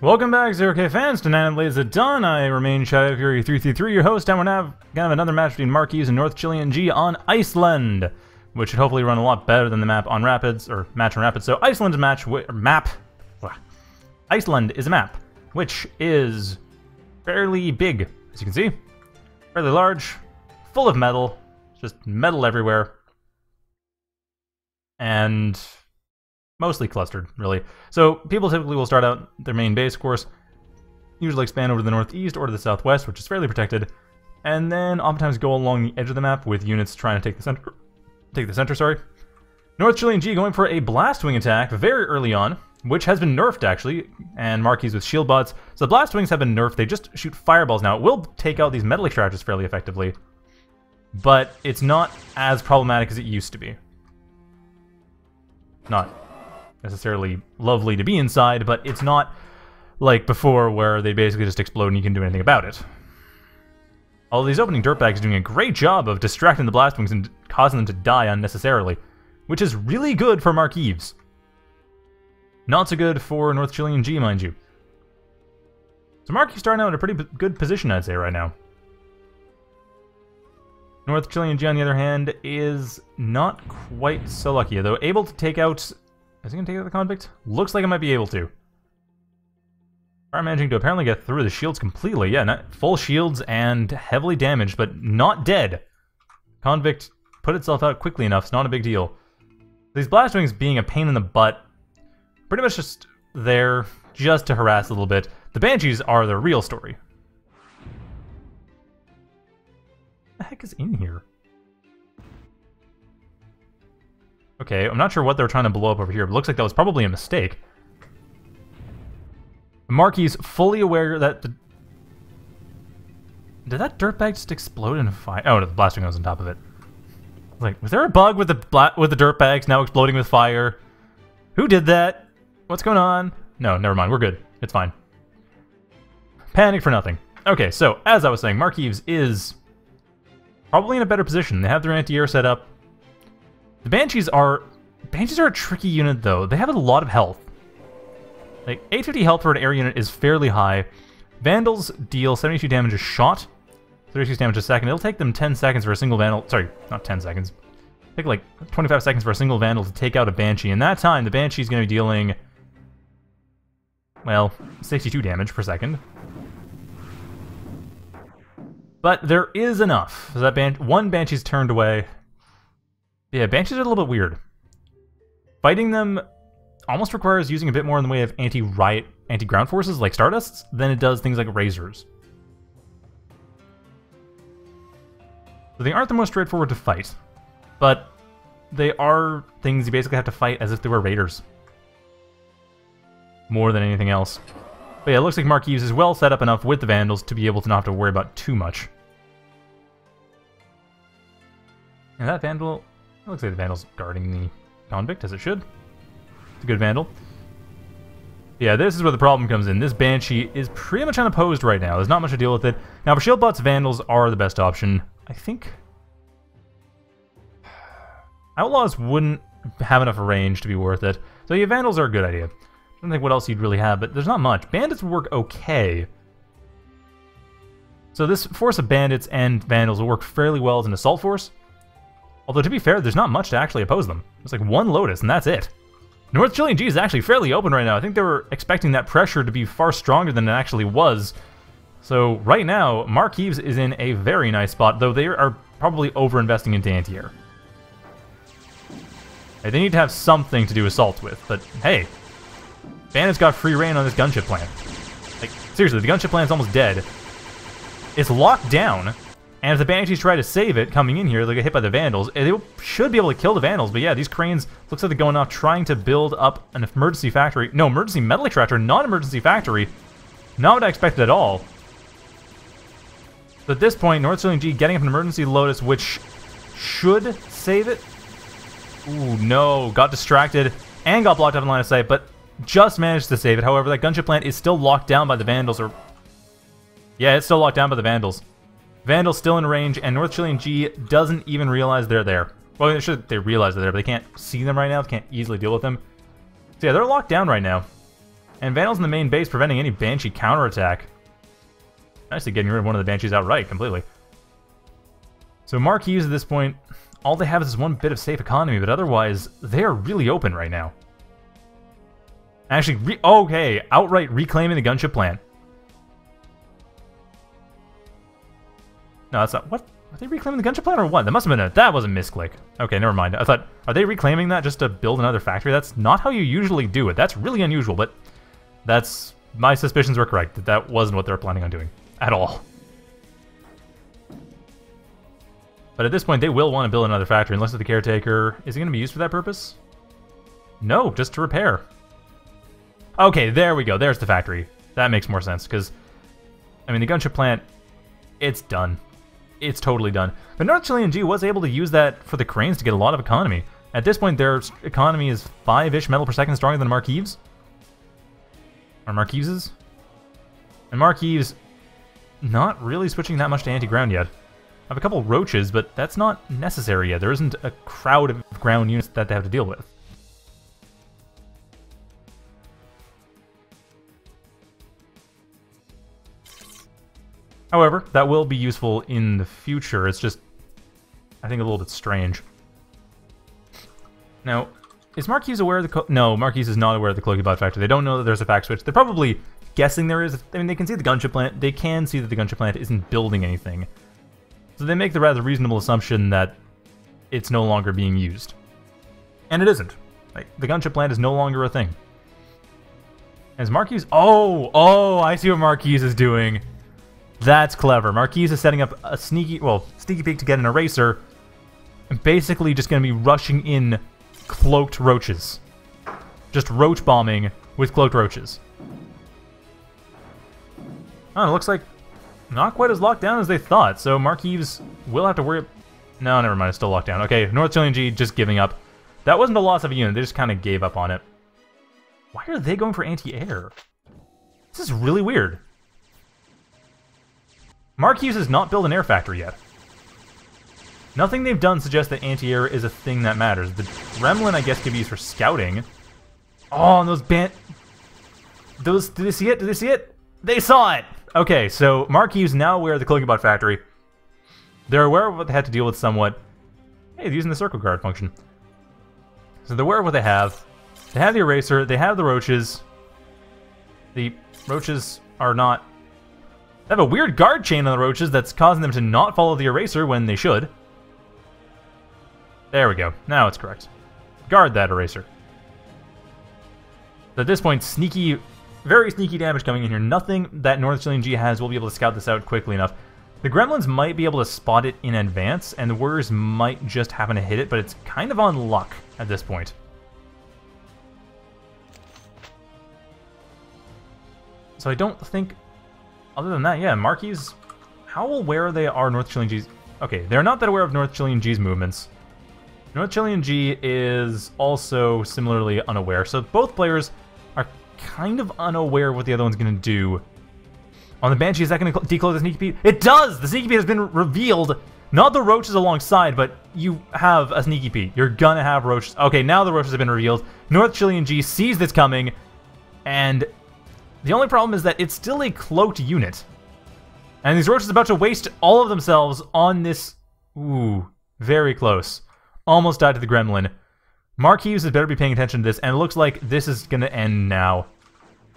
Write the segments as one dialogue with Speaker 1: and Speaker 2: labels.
Speaker 1: Welcome back, Zero K fans, to Nine Blades at Dawn. I remain Shadowfury333, your host, and we're gonna have another match between markivs and North Chilean G on Iceland, which should hopefully run a lot better than the map on Rapids, or match on Rapids. So Iceland's match, map, Iceland is a map, which is fairly big, as you can see. Fairly large, full of metal, just metal everywhere. And mostly clustered, really. So people typically will start out their main base course, usually expand over to the northeast or to the southwest, which is fairly protected, and then oftentimes go along the edge of the map with units trying to take the center. Take the center, sorry. North Chilean G going for a blast wing attack very early on, which has been nerfed actually, and markivs with shield bots. So the blast wings have been nerfed. They just shoot fireballs now. It will take out these metal extractors fairly effectively, but it's not as problematic as it used to be. Not necessarily lovely to be inside, but it's not like before where they basically just explode and you can do anything about it. All these opening dirtbags are doing a great job of distracting the blastwings and causing them to die unnecessarily, which is really good for markivs. Not so good for North Chilean G, mind you. So markivs starting out in a pretty good position, I'd say, right now. North Chilean G, on the other hand, is not quite so lucky, though able to take out is he to take out the convict? Looks like I might be able to. Are managing to apparently get through the shields completely. Yeah, not full shields and heavily damaged, but not dead. Convict put itself out quickly enough. It's not a big deal. These blast wings being a pain in the butt, pretty much just there just to harass a little bit. The Banshees are the real story. What the heck is in here? Okay, I'm not sure what they were trying to blow up over here, but looks like that was probably a mistake. Marky's fully aware that the... Did that dirtbag just explode in a fire? Oh, no, the blastwing was on top of it. Like, was there a bug with the bla with the dirtbags now exploding with fire? Who did that? What's going on? No, never mind. We're good. It's fine. Panic for nothing. Okay, so, as I was saying, markivs is probably in a better position. They have their anti-air set up. The Banshees are... Banshees are a tricky unit, though. They have a lot of health. Like, 850 health for an air unit is fairly high. Vandals deal 72 damage a shot, 36 damage a second. It'll take them 10 seconds for a single Vandal... Sorry, not 10 seconds. Take like 25 seconds for a single Vandal to take out a Banshee. In that time, the Banshee is going to be dealing... Well, 62 damage per second. But there is enough. So that ban one Banshee's turned away. Yeah, Banshees are a little bit weird. Fighting them almost requires using a bit more in the way of anti-riot, anti-ground forces like Stardusts than it does things like Razors. So they aren't the most straightforward to fight, but they are things you basically have to fight as if they were Raiders. More than anything else. But yeah, it looks like markivs is well set up enough with the Vandals to be able to not have to worry about too much. And that Vandal it looks like the Vandal's guarding the convict, as it should. It's a good Vandal. Yeah, this is where the problem comes in. This Banshee is pretty much unopposed right now. There's not much to deal with it. Now, for shield bots, Vandals are the best option. I think... Outlaws wouldn't have enough range to be worth it. So yeah, Vandals are a good idea. I don't think what else you'd really have, but there's not much. Bandits would work okay. So this force of Bandits and Vandals will work fairly well as an assault force. Although, to be fair, there's not much to actually oppose them. It's like one Lotus, and that's it. North Chilean G is actually fairly open right now. I think they were expecting that pressure to be far stronger than it actually was. So, right now, markivs is in a very nice spot, though they are probably over-investing into anti-air. Hey, they need to have something to do assault with, but hey, Bandit's got free reign on this gunship plant. Like, seriously, the gunship plant's almost dead. It's locked down, and if the Banshees try to save it coming in here, they'll get hit by the Vandals. They should be able to kill the Vandals, but yeah, these cranes looks like they're going off trying to build up an emergency factory. No, emergency metal extractor, not emergency factory. Not what I expected at all. But at this point, North Chilean G getting up an emergency Lotus, which should save it. Ooh, no. Got distracted and got blocked out of line of sight, but just managed to save it. However, that gunship plant is still locked down by the Vandals, or... Yeah, it's still locked down by the Vandals. Vandal's still in range, and North Chilean G doesn't even realize they're there. Well, they should they realize they're there, but they can't see them right now. They can't easily deal with them. So yeah, they're locked down right now. And Vandals in the main base preventing any Banshee counterattack. Nicely getting rid of one of the Banshees outright, completely. So markivs at this point, all they have is this one bit of safe economy, but otherwise, they are really open right now. Actually, okay, outright reclaiming the gunship plant. No, that's not. What? Are they reclaiming the gunship plant or what? That must have been a. That was a misclick. Okay, never mind. I thought, are they reclaiming that just to build another factory? That's not how you usually do it. That's really unusual, but that's. My suspicions were correct that that wasn't what they were planning on doing at all. But at this point, they will want to build another factory, unless the caretaker. Is it going to be used for that purpose? No, just to repair. Okay, there we go. There's the factory. That makes more sense, because, I mean, the gunship plant, it's done. It's totally done. But North Chilean G was able to use that for the cranes to get a lot of economy. At this point, their economy is 5-ish metal per second stronger than markivs. Or Marquises? And markivs not really switching that much to anti-ground yet. I have a couple roaches, but that's not necessary yet. There isn't a crowd of ground units that they have to deal with. However, that will be useful in the future. It's just, I think, a little bit strange. Now, is markivs aware of the... no, markivs is not aware of the Cloakybot factor. They don't know that there's a fact switch. They're probably guessing there is. I mean, they can see the gunship plant. They can see that the gunship plant isn't building anything. So they make the rather reasonable assumption that it's no longer being used. And it isn't. Like, the gunship plant is no longer a thing. As markivs... Oh! Oh! I see what markivs is doing. That's clever. markivs is setting up a sneaky... Well, Sneaky Pete to get an eraser. And basically just going to be rushing in cloaked roaches. Just roach bombing with cloaked roaches. Oh, it looks like not quite as locked down as they thought, so markivs will have to worry... No, never mind, it's still locked down. Okay, North Chilean G just giving up. That wasn't a loss of a unit, they just kind of gave up on it. Why are they going for anti-air? This is really weird. Marquise has not built an air factory yet. Nothing they've done suggests that anti-air is a thing that matters. The Gremlin, I guess, could be used for scouting. Oh, and those ban... Those... Did they see it? Did they see it? They saw it! Okay, so markivs is now aware of the Cloakybot factory. They're aware of what they had to deal with somewhat. Hey, they're using the circle guard function. So they're aware of what they have. They have the eraser, they have the roaches. The roaches are not... They have a weird guard chain on the roaches that's causing them to not follow the eraser when they should. There we go. Now it's correct. Guard that eraser. At this point, sneaky very sneaky damage coming in here. Nothing that North Chilean G has will be able to scout this out quickly enough. The Gremlins might be able to spot it in advance, and the Warriors might just happen to hit it, but it's kind of on luck at this point. So I don't think... Other than that, yeah, markivs... How aware they are North Chilean G's... Okay, they're not that aware of North Chilean G's movements. North Chilean G is also similarly unaware, so both players are kind of unaware of what the other one's going to do. On the Banshee, is that going to decloak the Sneaky Pete? It does! The Sneaky Pete has been revealed. Not the roaches alongside, but you have a Sneaky Pete. You're gonna have roaches. Okay, now the roaches have been revealed. North Chilean G sees this coming, and the only problem is that it's still a cloaked unit. And these roaches are about to waste all of themselves on this... Ooh, very close. Almost died to the gremlin. Mark had better be paying attention to this, and it looks like this is going to end now.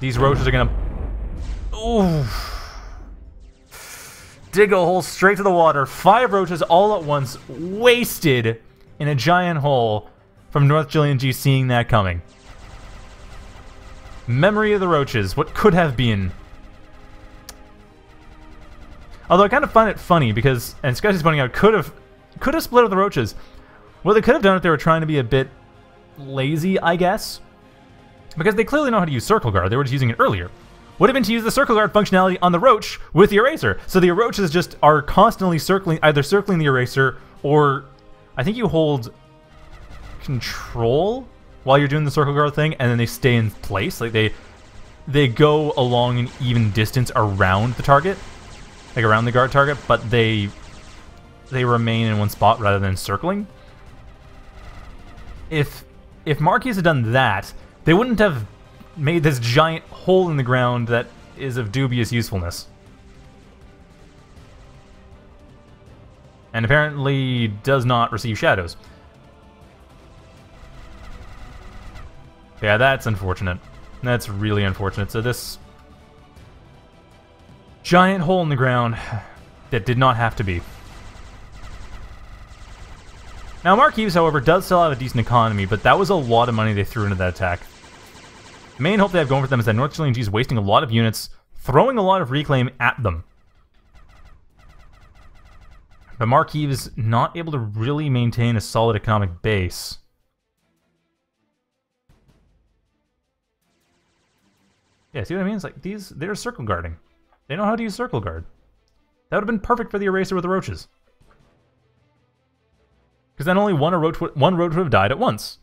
Speaker 1: These roaches are going to... Ooh. Dig a hole straight to the water. Five roaches all at once, wasted in a giant hole from North Chilean G seeing that coming. Memory of the roaches. What could have been. Although I kind of find it funny because, and Sketchy's pointing out, could have could have split up the roaches. Well, they could have done if they were trying to be a bit lazy, I guess. Because they clearly know how to use Circle Guard, they were just using it earlier. Would have been to use the Circle Guard functionality on the Roach with the Eraser. So the Roaches just are constantly circling, either circling the Eraser, or I think you hold control while you're doing the Circle Guard thing, and then they stay in place. Like they they go along an even distance around the target, like around the guard target, but they they remain in one spot rather than circling. If if markivs had done that, they wouldn't have made this giant hole in the ground that is of dubious usefulness. And apparently does not receive shadows. Yeah, that's unfortunate. That's really unfortunate. So this giant hole in the ground that did not have to be. Now, Mark markivs, however, does still have a decent economy, but that was a lot of money they threw into that attack. The main hope they have going for them is that North Chilean G is wasting a lot of units, throwing a lot of reclaim at them. But markivs is not able to really maintain a solid economic base. Yeah, see what I mean? It's like these, they're circle guarding. They know how to use circle guard. That would have been perfect for the eraser with the roaches. Because then only one roach, would, one roach would have died at once.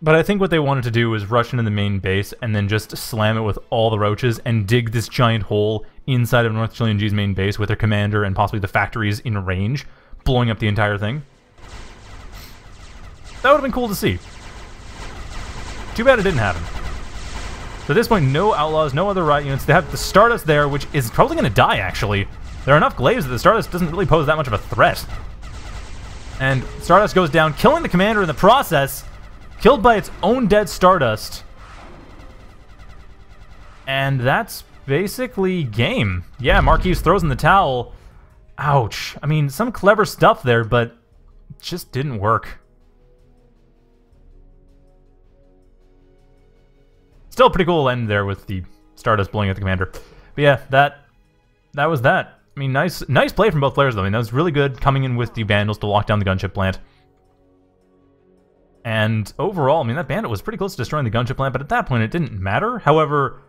Speaker 1: But I think what they wanted to do was rush into the main base and then just slam it with all the roaches and dig this giant hole inside of North Chilean G's main base with their commander and possibly the factories in range, blowing up the entire thing. That would have been cool to see. Too bad it didn't happen. So at this point, no Outlaws, no other Riot units. They have the Stardust there, which is probably going to die, actually. There are enough glaives that the Stardust doesn't really pose that much of a threat. And Stardust goes down, killing the commander in the process, Killed by its own dead Stardust. And that's basically game. Yeah, markivs throws in the towel. Ouch. I mean, some clever stuff there, but just didn't work. Still pretty cool end there with the Stardust blowing at the commander. But yeah, that that was that. I mean, nice nice play from both players, though. I mean, that was really good coming in with the Vandals to lock down the gunship plant. And overall, I mean, that bandit was pretty close to destroying the gunship plant, but at that point it didn't matter. However,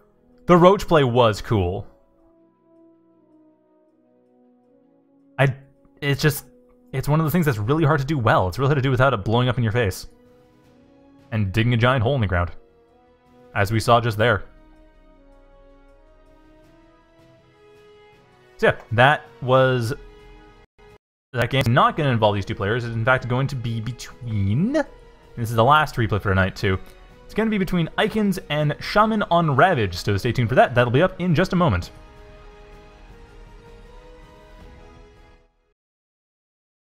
Speaker 1: the roach play was cool. I, it's just, it's one of the things that's really hard to do well. It's really hard to do without it blowing up in your face. And digging a giant hole in the ground. As we saw just there. So yeah, that was... That game's not going to involve these two players. It's in fact going to be between this is the last replay for tonight, too. It's going to be between Icons and Shaman on Ravage, so stay tuned for that. That'll be up in just a moment.